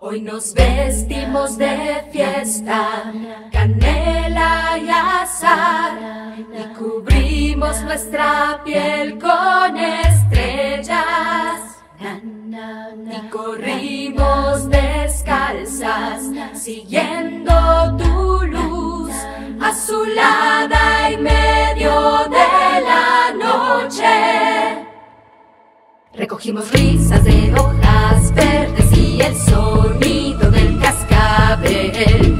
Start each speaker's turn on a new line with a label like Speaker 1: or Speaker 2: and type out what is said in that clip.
Speaker 1: Hoy nos vestimos de fiesta, canela y azar, y cubrimos nuestra piel con estrellas. Y corrimos descalzas, siguiendo tu luz, azulada Recogimos risas de hojas verdes y el sonido del cascabel.